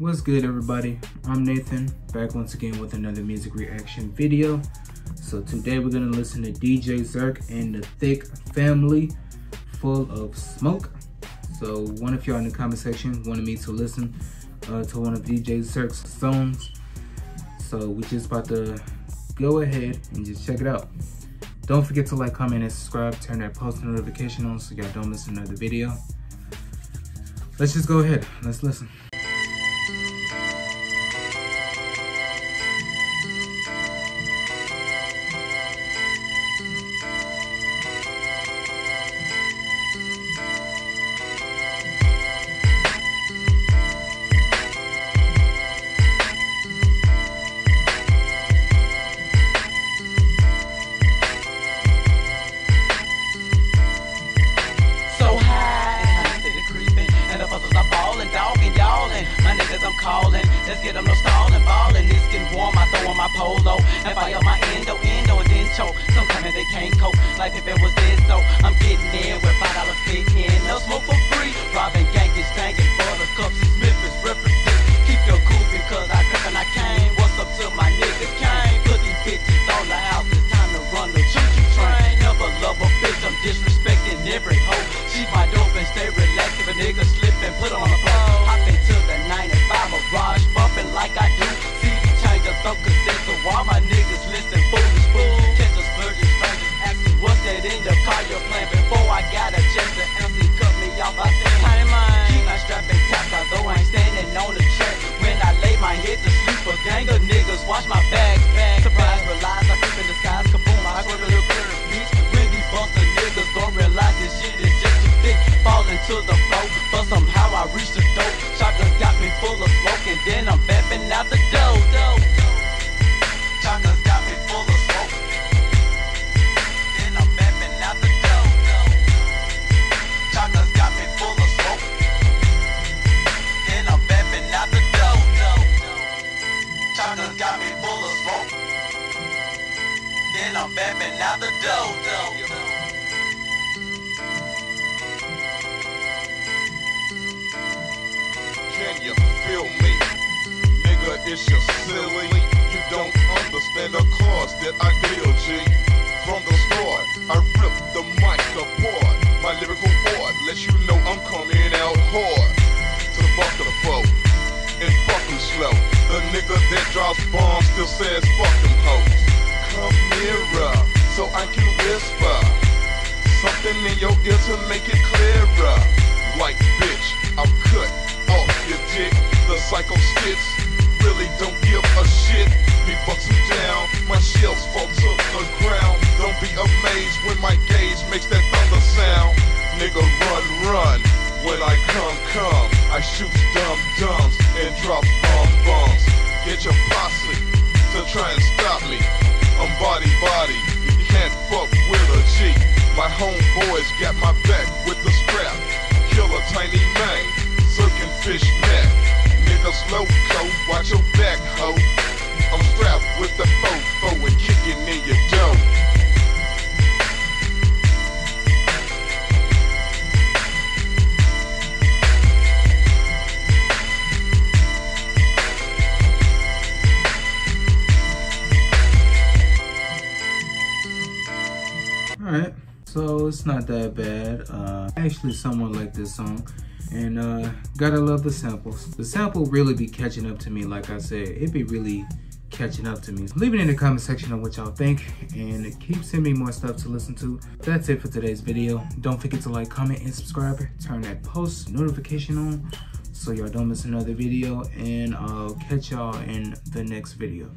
What's good everybody? I'm Nathan, back once again with another music reaction video. So today we're gonna listen to DJ Zirk and the Thick Family Full of Smoke. So one of y'all in the comment section wanted me to listen uh, to one of DJ Zirk's songs. So we just about to go ahead and just check it out. Don't forget to like, comment, and subscribe. Turn that post notification on so y'all don't miss another video. Let's just go ahead. Let's listen. Let's get them no stalling, ballin'. It's getting warm, I throw on my polo and fire my got me full of smoke. Then I'm bapping out the dough. Can you feel me? Nigga, it's your silly. You don't understand the cause that I deal, G. still says fuck them hoes. Come nearer, so I can whisper something in your ear to make it clearer. Like bitch, I'm cut off your dick. The psycho skits really don't give a shit. Me bucks them down, my shells fall to the ground. Try and stop me. I'm body body, you can't fuck with a G. My homeboys got my back with the strap. Kill a tiny man, circling fish net. Niggas loco, watch your so it's not that bad. Uh, I actually somewhat like this song. And uh, gotta love the samples. The sample really be catching up to me, like I said. It be really catching up to me. Leave it in the comment section on what y'all think and keep sending me more stuff to listen to. That's it for today's video. Don't forget to like, comment, and subscribe. Turn that post notification on so y'all don't miss another video and I'll catch y'all in the next video.